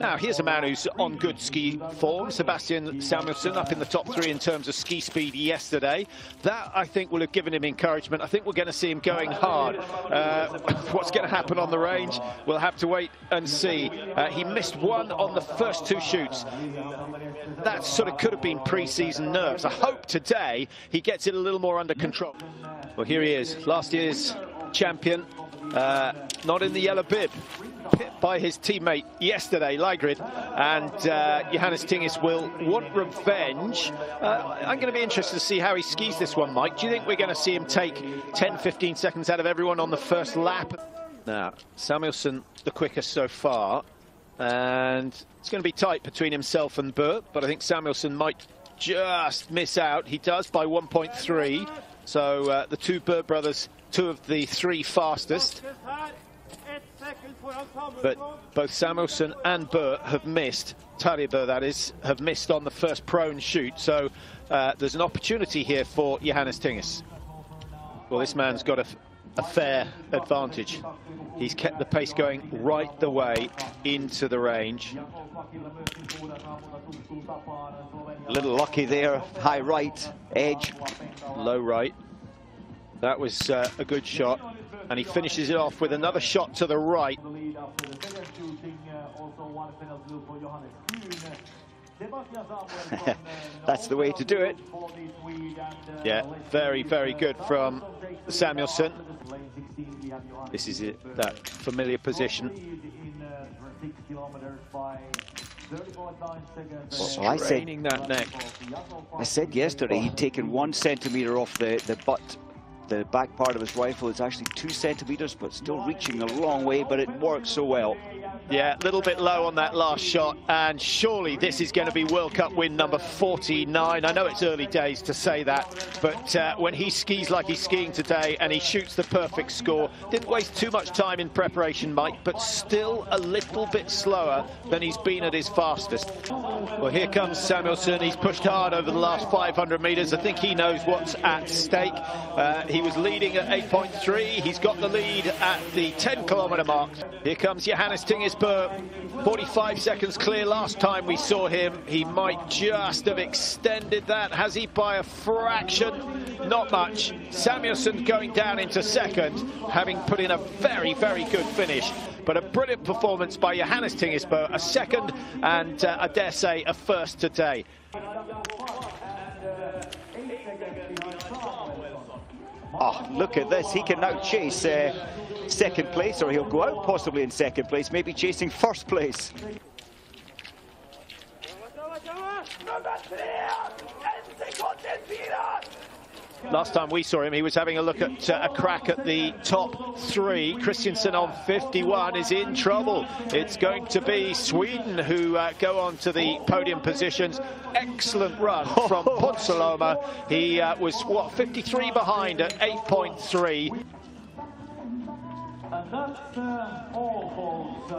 Now, here's a man who's on good ski form, Sebastian Samuelsson, up in the top three in terms of ski speed yesterday. That, I think, will have given him encouragement. I think we're going to see him going hard. Uh, what's going to happen on the range, we'll have to wait and see. Uh, he missed one on the first two shoots. That sort of could have been pre-season nerves. I hope today he gets it a little more under control. Well, here he is, last year's champion, uh, not in the yellow bib by his teammate yesterday, Lægreid, and uh, Johannes Thingnes will want revenge. Uh, I'm going to be interested to see how he skis this one, Mike. Do you think we're going to see him take 10, 15 seconds out of everyone on the first lap? Now, Samuelsson the quickest so far, and it's going to be tight between himself and Bø, but I think Samuelsson might just miss out. He does by 1.3, so uh, the two Bø brothers, two of the three fastest. But both Samuelsson and Bø have missed, Tarjei Bø that is, have missed on the first prone shoot. So uh, there's an opportunity here for Johannes Thingnes. Well, this man's got a, a fair advantage. He's kept the pace going right the way into the range. A little lucky there, high right, edge. Low right. That was uh, a good shot and he finishes it off with another shot to the right. That's the way to do it. Yeah, very, very good from Samuelsson. This is it, that familiar position. Well, I said, that neck. I said yesterday he'd taken one centimetre off the, the butt the back part of his rifle is actually two centimeters, but still reaching a long way, but it works so well. Yeah, a little bit low on that last shot, and surely this is going to be World Cup win number 49. I know it's early days to say that, but uh, when he skis like he's skiing today and he shoots the perfect score, didn't waste too much time in preparation, Mike, but still a little bit slower than he's been at his fastest. Well, here comes Samuelsson. He's pushed hard over the last 500 metres. I think he knows what's at stake. Uh, he was leading at 8.3. He's got the lead at the 10 kilometre mark. Here comes Johannes Thingnes 45 seconds clear last time we saw him. He might just have extended that. Has he by a fraction? Not much. Samuelsson going down into second, having put in a very, very good finish. But a brilliant performance by Johannes Thingnes Bø, a second and uh, I dare say a first today. Oh, look at this. He can now chase uh, second place, or he'll go out possibly in second place, maybe chasing first place. Last time we saw him, he was having a look at uh, a crack at the top three. Christiansen on 51 is in trouble. It's going to be Sweden who uh, go on to the podium positions. Excellent run from Ponsiluoma. He uh, was, what, 53 behind at 8.3. And that's uh, all, folks.